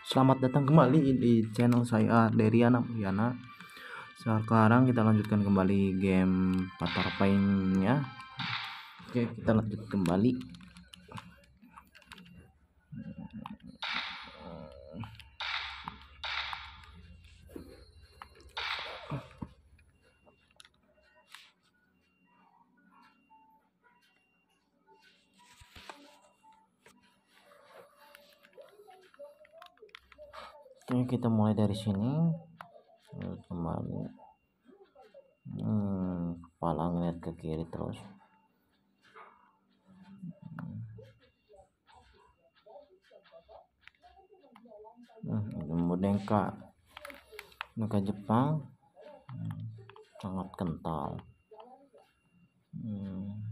Selamat datang kembali di channel saya Deriana Mulyana. Sekarang kita lanjutkan kembali game Patar Painnya. Oke, kita lanjut kembali. Kita mulai dari sini. Kembali. Hmm, kepala ngeliat ke kiri terus. Hmm, kak Maka Jepang hmm, sangat kental. Hmm.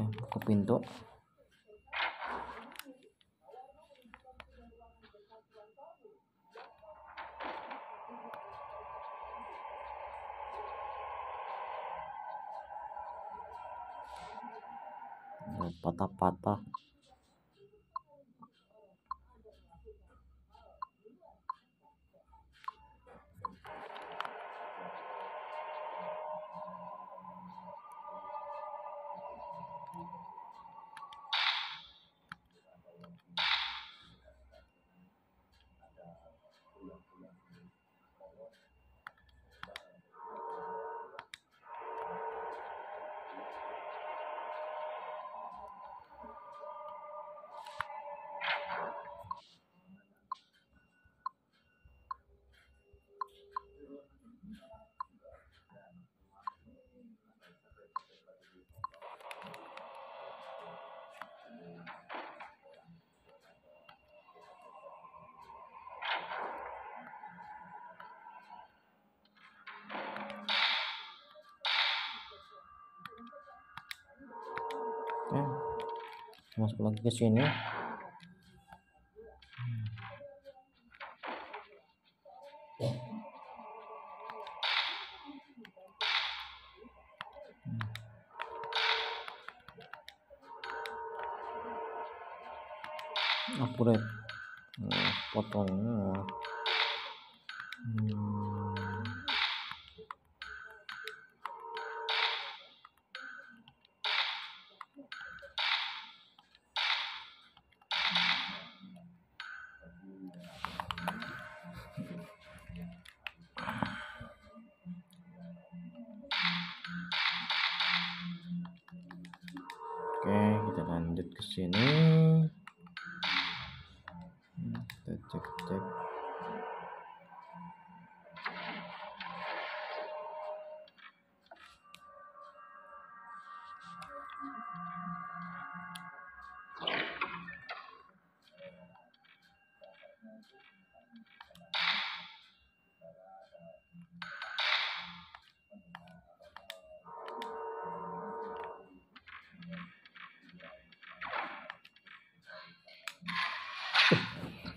Oke, pintu. patah-patah masuk lagi ke sini. Upgrade nah, potongnya. Hmm.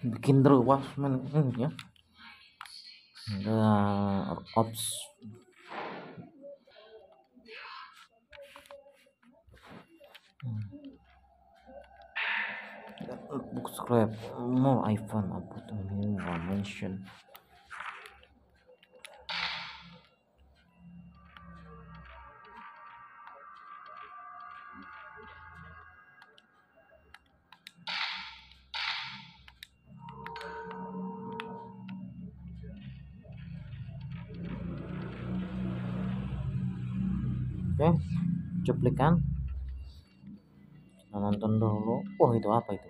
Bikin ruas men ya. Ada ops. Book scrap. More iPhone about the new mention cuplikan kita nonton dulu. Oh itu apa itu?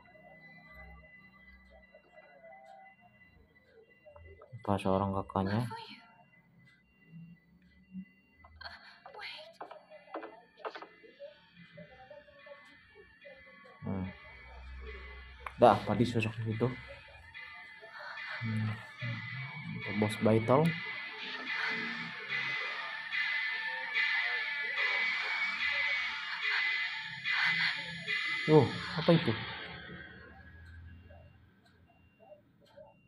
Apa seorang kakaknya hmm. dah tadi sosok itu. Hmm. bos vital Oh, itu?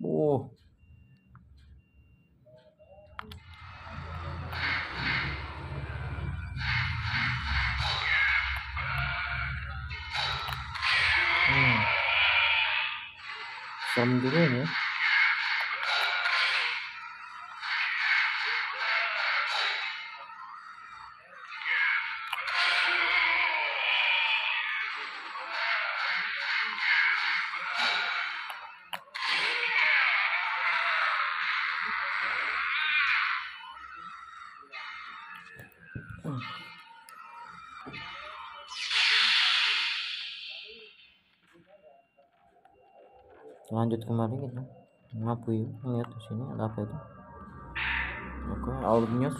Oh. Hmm. Serem juga ini ya. Lanjut kembali kita ngapu yuk lihat di sini ada apa itu? Oke all news.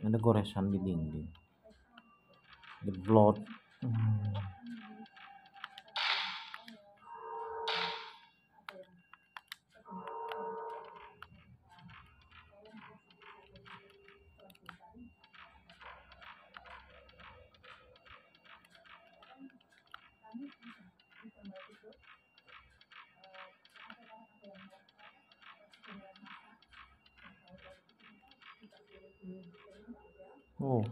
Ada goresan di dinding. The blood. Hmm. Oh.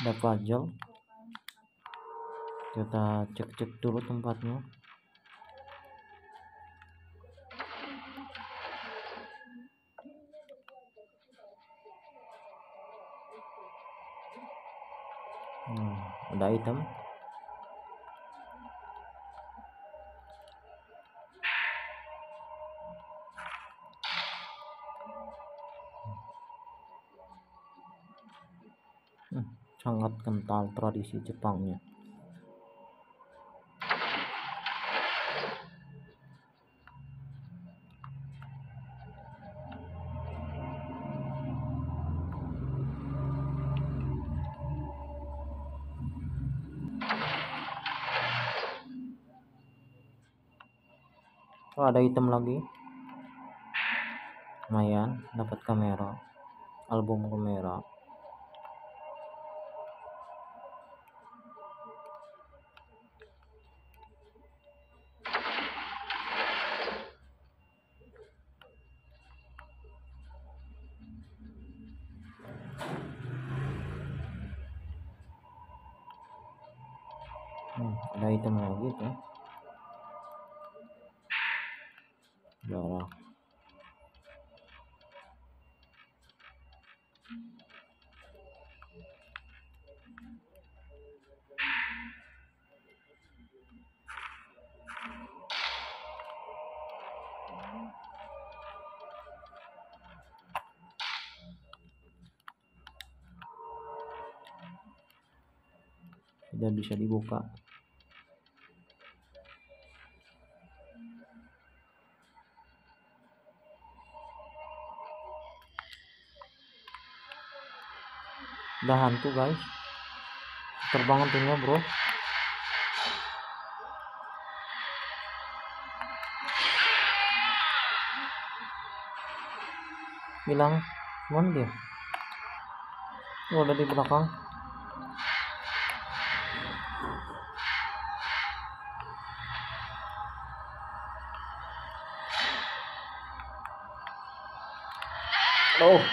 Ada pajal. Kita cek-cek dulu tempatnya. Hmm, ada item. Sangat kental tradisi Jepangnya. Oh, ada item lagi. Lumayan, dapat kamera. Album kamera. Sudah bisa dibuka. udah hantu guys. Terbang hantunya bro. Bilang mana dia. Oh ada di belakang oh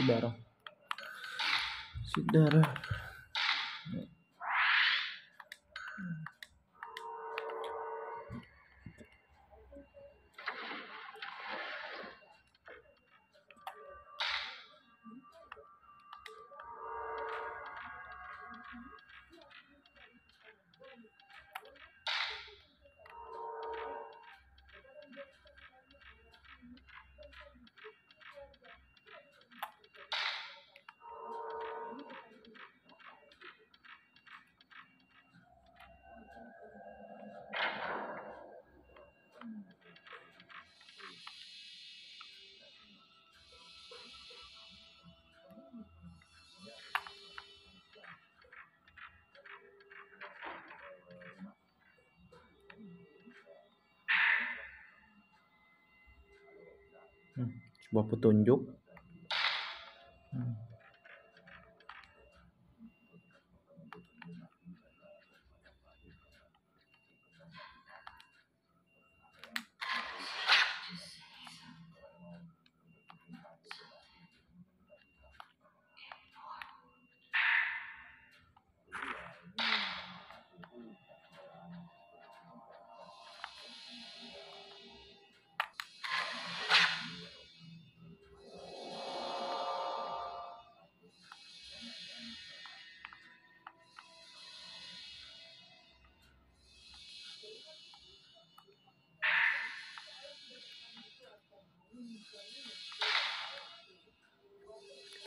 saudara saudara sebuah petunjuk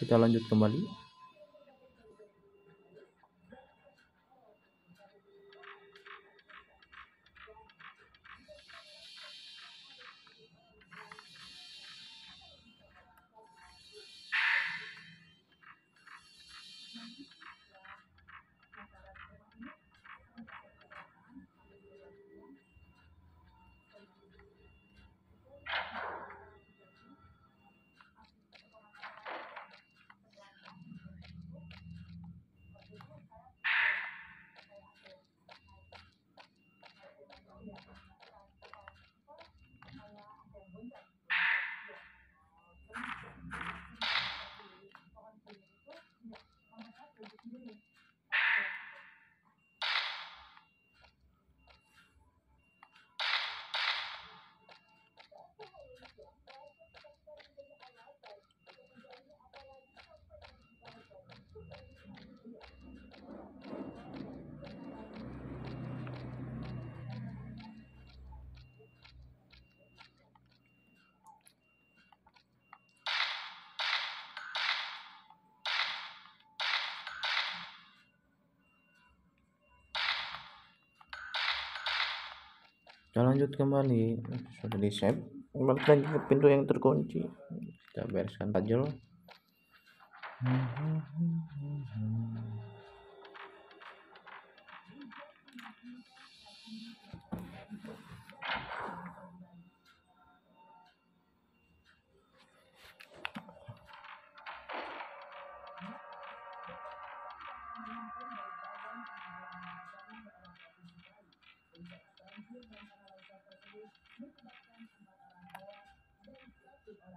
kita lanjut kembali kita lanjut kembali. Sudah di save. Balik lagi ke pintu yang terkunci. Kita bereskan puzzle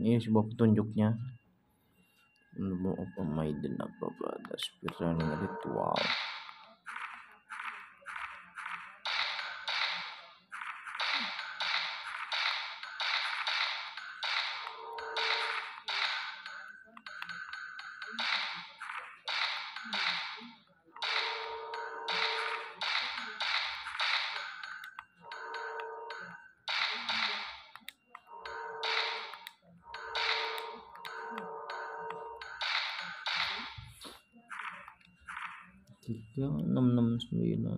ini sebuah petunjuknya. Mau open dan apa ada spiritual ritual 不要那么那么随意呢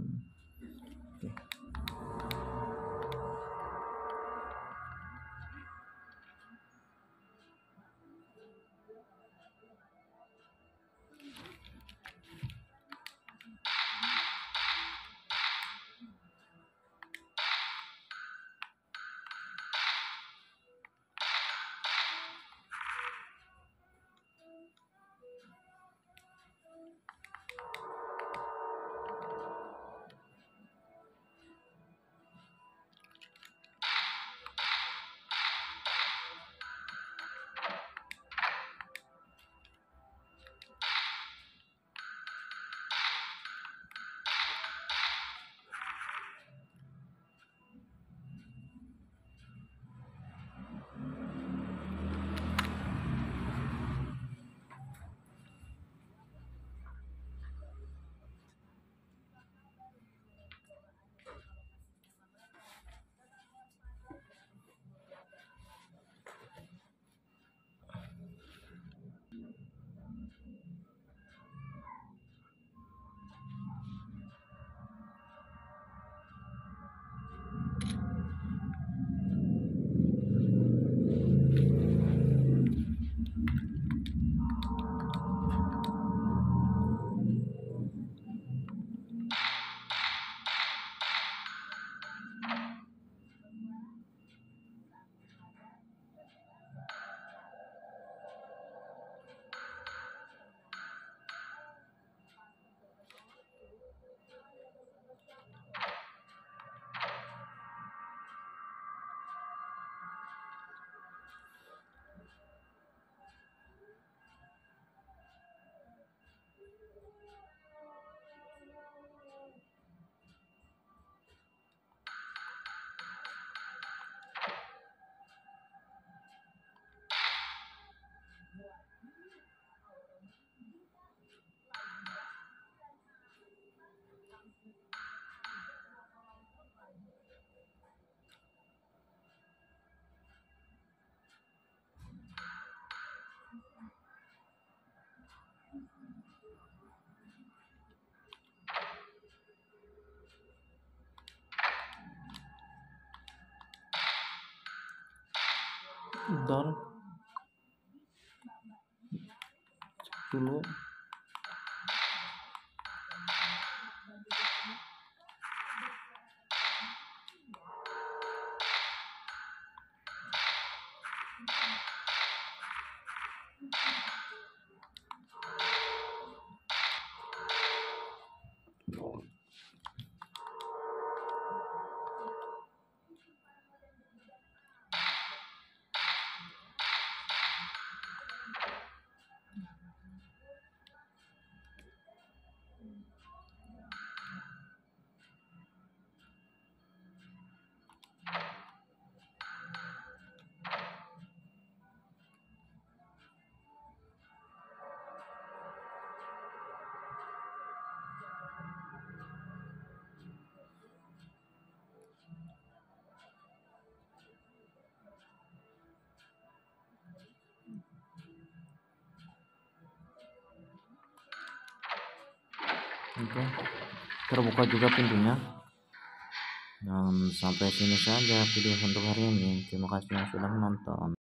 cek dulu oke. Terbuka juga pintunya. Dan sampai sini saja video untuk hari ini. Terima kasih yang sudah menonton